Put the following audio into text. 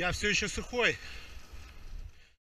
Я все еще сухой.